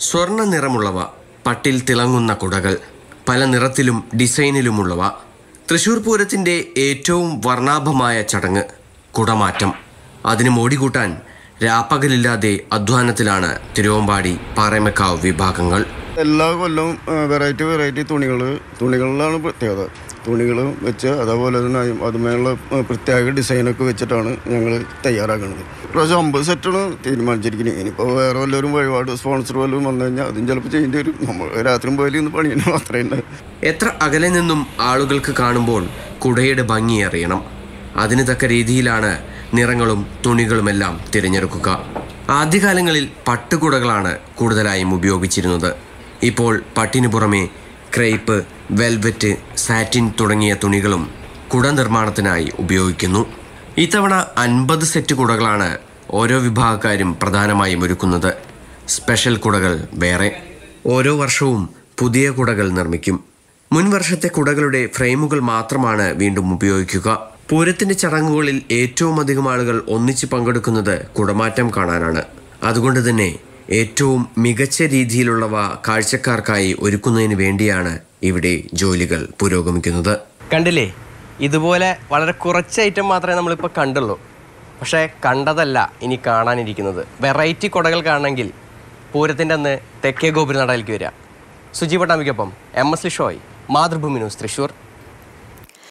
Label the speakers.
Speaker 1: സ്വർണ നിറമുള്ളവ പട്ടിൽ തിളങ്ങുന്ന കുടകൾ പല നിറത്തിലും ഡിസൈനിലുമുള്ളവ തൃശൂർ പൂരത്തിന്റെ ഏറ്റവും വർണാഭമായ ചടങ്ങ് കുടമാറ്റം. അതിന് മോടികൂട്ടാൻ രാപ്പകലില്ലാതെ അധ്വാനത്തിലാണ് തിരുവമ്പാടി പാറമക്കാവ് വിഭാഗങ്ങൾ.
Speaker 2: എല്ലാ കൊല്ലവും വെറൈറ്റി വെറൈറ്റി തുണികൾ തുണികളിലാണ് പ്രത്യേകത. തുണികൾ വെച്ച് അതേപോലെ തന്നെ അതുമേലുള്ള പ്രത്യേക ഡിസൈനൊക്കെ വെച്ചിട്ടാണ് ഞങ്ങൾ തയ്യാറാക്കുന്നത് പ്രാവശ്യം അമ്പത് സെറ്റാണ് തീരുമാനിച്ചിരിക്കുന്നത് ഇനിയിപ്പോൾ വേറെ വല്ലവരും വഴിപാട് സ്പോൺസർ വല്ലതും വന്നു കഴിഞ്ഞാൽ അതും ചിലപ്പോൾ ചെയ്യേണ്ടി വരും. നമ്മൾ രാത്രിയും പോയാലും ഇന്ന് പണിയണം മാത്രമേ ഉണ്ട്
Speaker 1: എത്ര അകലെ നിന്നും ആളുകൾക്ക് കാണുമ്പോൾ കുടയുടെ ഭംഗി അറിയണം. അതിന് തക്ക രീതിയിലാണ് നിറങ്ങളും തുണികളുമെല്ലാം തിരഞ്ഞെടുക്കുക. ആദ്യകാലങ്ങളിൽ പട്ടുകുടകളാണ് കൂടുതലായും ഉപയോഗിച്ചിരുന്നത്. ഇപ്പോൾ പട്ടിനു പുറമെ ക്രേപ്പ് വെൽവെറ്റ് സാറ്റിൻ തുടങ്ങിയ തുണികളും കുട നിർമ്മാണത്തിനായി ഉപയോഗിക്കുന്നു. ഇത്തവണ അൻപത് സെറ്റ് കുടകളാണ് ഓരോ വിഭാഗക്കാരും പ്രധാനമായും ഒരുക്കുന്നത്. സ്പെഷ്യൽ കുടകൾ വേറെ. ഓരോ വർഷവും പുതിയ കുടകൾ നിർമ്മിക്കും. മുൻ വർഷത്തെ കുടകളുടെ ഫ്രെയിമുകൾ മാത്രമാണ് വീണ്ടും ഉപയോഗിക്കുക. പൂരത്തിന്റെ ചടങ്ങുകളിൽ ഏറ്റവും അധികം ആളുകൾ ഒന്നിച്ച് പങ്കെടുക്കുന്നത് കുടമാറ്റം കാണാനാണ്. അതുകൊണ്ട് തന്നെ ഏറ്റവും മികച്ച രീതിയിലുള്ളവ കാഴ്ചക്കാർക്കായി ഒരുക്കുന്നതിന് വേണ്ടിയാണ് ഇവിടെ ജോലികൾ പുരോഗമിക്കുന്നത്.
Speaker 3: കണ്ടില്ലേ? ഇതുപോലെ വളരെ കുറച്ച് ഐറ്റം മാത്രമേ നമ്മളിപ്പോൾ കണ്ടുള്ളൂ. പക്ഷേ കണ്ടതല്ല ഇനി കാണാനിരിക്കുന്നത്. വെറൈറ്റി കുടകൾ കാണണമെങ്കിൽ പൂരത്തിന്റെ അന്ന് തെക്കേ ഗോപുരനടയിലേക്ക് വരിക. Suji പട്ടാമിക്കൊപ്പം M S Lishoy Mathrubhumi news Thrissur